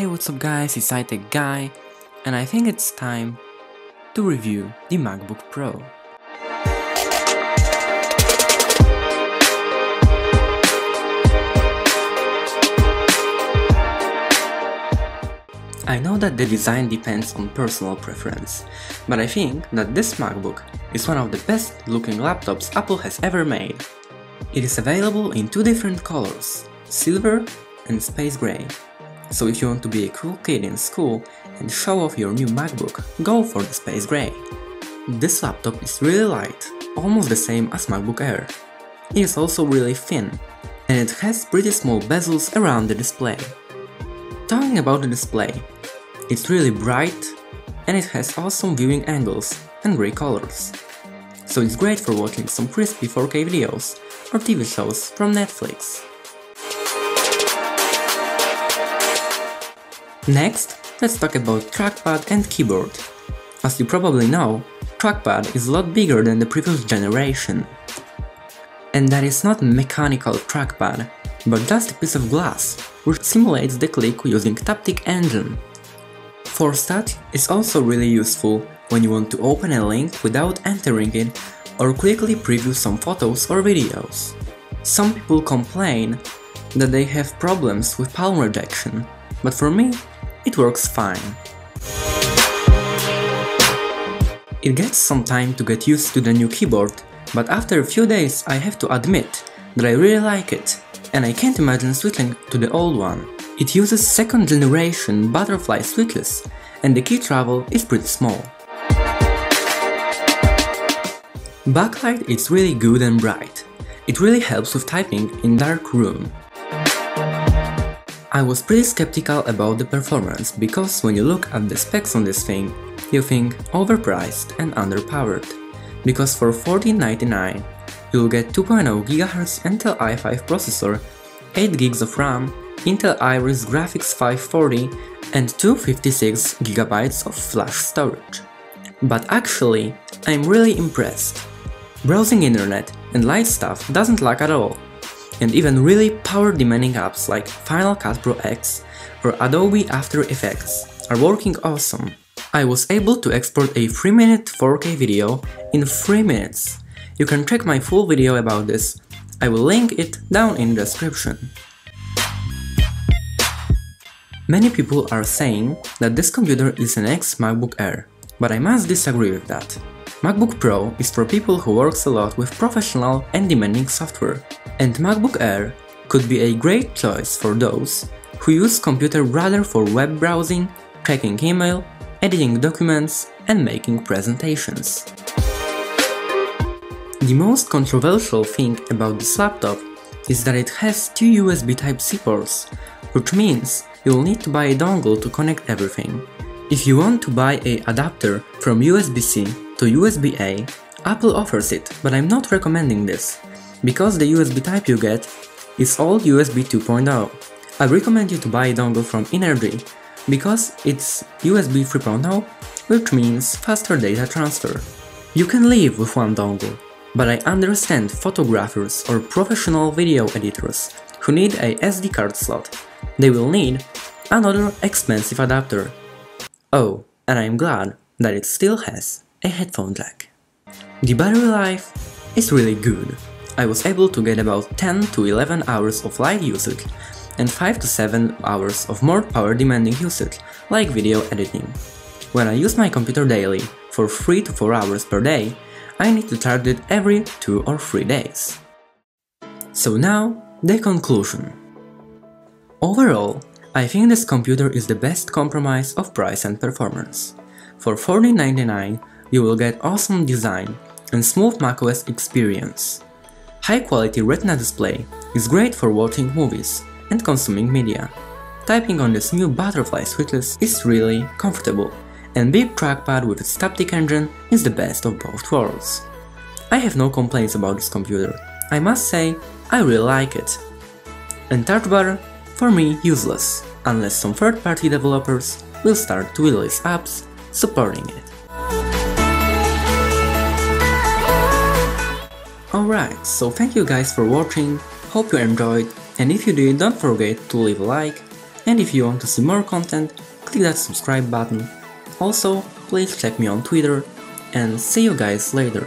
Hey what's up guys, it's iTech Guy, and I think it's time to review the MacBook Pro. I know that the design depends on personal preference, but I think that this MacBook is one of the best looking laptops Apple has ever made. It is available in two different colors, silver and space gray. So if you want to be a cool kid in school and show off your new MacBook, go for the space gray. This laptop is really light, almost the same as MacBook Air. It is also really thin, and it has pretty small bezels around the display. Talking about the display, it's really bright and it has awesome viewing angles and great colors. So it's great for watching some crispy 4K videos or TV shows from Netflix. Next, let's talk about trackpad and keyboard. As you probably know, trackpad is a lot bigger than the previous generation. And that is not mechanical trackpad, but just a piece of glass, which simulates the click using Taptic Engine. Touch is also really useful when you want to open a link without entering it or quickly preview some photos or videos. Some people complain that they have problems with palm rejection, but for me, it works fine. It gets some time to get used to the new keyboard, but after a few days I have to admit that I really like it and I can't imagine switching to the old one. It uses second generation butterfly switches and the key travel is pretty small. Backlight is really good and bright. It really helps with typing in dark room. I was pretty skeptical about the performance because when you look at the specs on this thing, you think overpriced and underpowered. Because for $14.99 you'll get 2.0 GHz Intel i5 processor, 8 GB of RAM, Intel Iris Graphics 540 and 256 GB of flash storage. But actually, I'm really impressed. Browsing internet and light stuff doesn't lag at all, and even really power-demanding apps like Final Cut Pro X or Adobe After Effects are working awesome. I was able to export a 3-minute 4K video in 3 minutes, you can check my full video about this, I will link it down in the description. Many people are saying that this computer is an ex-MacBook Air, but I must disagree with that. MacBook Pro is for people who works a lot with professional and demanding software, and MacBook Air could be a great choice for those who use computer rather for web browsing, checking email, editing documents and making presentations. The most controversial thing about this laptop is that it has two USB Type-C ports, which means you'll need to buy a dongle to connect everything. If you want to buy a adapter from USB-C to USB-A, Apple offers it, but I'm not recommending this, because the USB type you get is all USB 2.0. I recommend you to buy a dongle from Innergie, because it's USB 3.0, which means faster data transfer. You can live with one dongle, but I understand photographers or professional video editors who need a SD card slot. They will need another expensive adapter. Oh, and I'm glad that it still has a headphone jack. The battery life is really good. I was able to get about 10 to 11 hours of light usage and 5 to 7 hours of more power demanding usage, like video editing. When I use my computer daily, for 3 to 4 hours per day, I need to charge it every 2 or 3 days. So now, the conclusion. Overall, I think this computer is the best compromise of price and performance. For $14.99, you will get awesome design and smooth macOS experience. High quality retina display is great for watching movies and consuming media. Typing on this new butterfly switches is really comfortable and big trackpad with its Taptic engine is the best of both worlds. I have no complaints about this computer, I must say I really like it. And touch bar? For me useless, unless some third-party developers will start to release apps supporting it. Alright, so thank you guys for watching, hope you enjoyed, and if you did don't forget to leave a like, And if you want to see more content, click that subscribe button. Also, please check me on Twitter, and see you guys later.